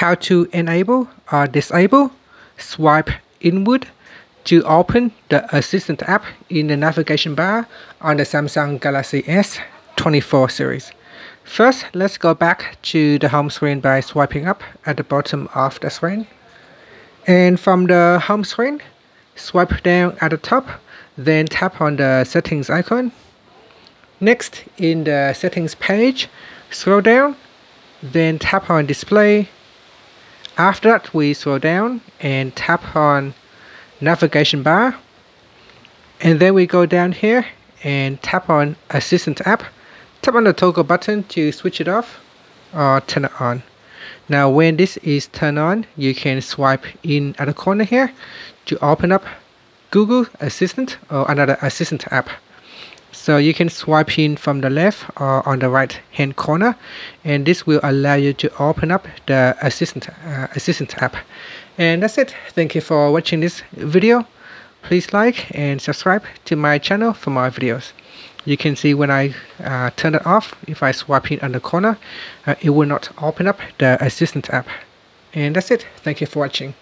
how to enable or disable swipe inward to open the Assistant app in the navigation bar on the Samsung Galaxy S24 series. First, let's go back to the home screen by swiping up at the bottom of the screen. And from the home screen, swipe down at the top, then tap on the settings icon. Next, in the settings page, scroll down, then tap on display. After that, we scroll down and tap on navigation bar. And then we go down here and tap on assistant app Tap on the toggle button to switch it off or turn it on. Now when this is turned on, you can swipe in at the corner here to open up Google Assistant or another Assistant app. So you can swipe in from the left or on the right hand corner and this will allow you to open up the Assistant, uh, Assistant app. And that's it. Thank you for watching this video. Please like and subscribe to my channel for more videos you can see when I uh, turn it off if I swipe it on the corner uh, it will not open up the assistant app and that's it thank you for watching